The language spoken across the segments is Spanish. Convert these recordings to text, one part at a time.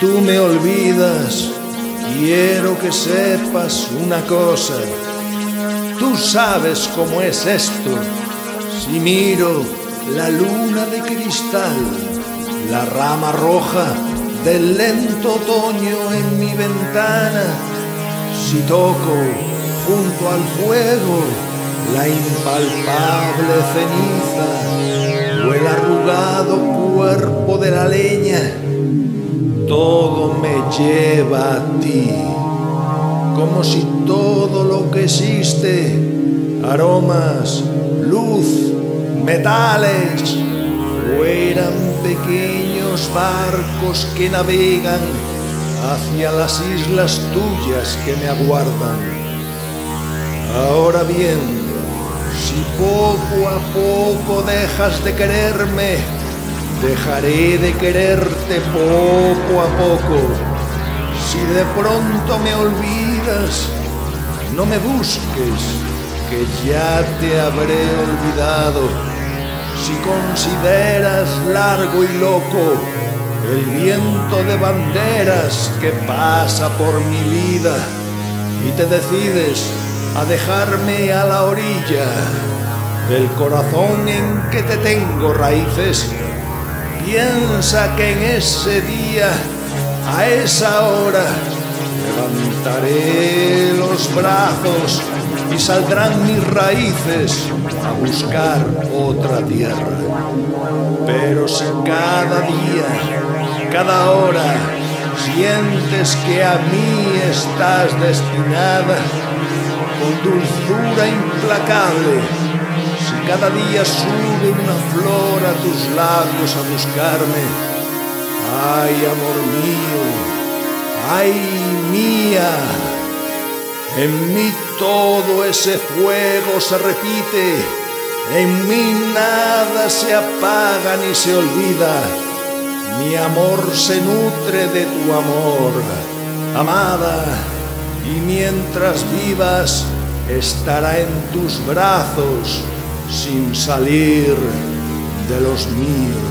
tú me olvidas, quiero que sepas una cosa. Tú sabes cómo es esto. Si miro la luna de cristal, la rama roja del lento otoño en mi ventana, si toco junto al fuego la impalpable ceniza o el arrugado cuerpo de la leña, todo me lleva a ti, como si todo lo que existe, aromas, luz, metales, fueran pequeños barcos que navegan hacia las islas tuyas que me aguardan. Ahora bien, si poco a poco dejas de quererme, dejaré de quererte poco a poco. Si de pronto me olvidas, no me busques, que ya te habré olvidado. Si consideras largo y loco el viento de banderas que pasa por mi vida y te decides a dejarme a la orilla del corazón en que te tengo raíces, piensa que en ese día, a esa hora, levantaré los brazos y saldrán mis raíces a buscar otra tierra. Pero si cada día, cada hora, sientes que a mí estás destinada, con dulzura implacable, si cada día sube una flor a tus labios a buscarme, ay amor mío, ay mía, en mí todo ese fuego se repite, en mí nada se apaga ni se olvida, mi amor se nutre de tu amor, amada, y mientras vivas estará en tus brazos sin salir de los míos.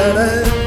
Estaré en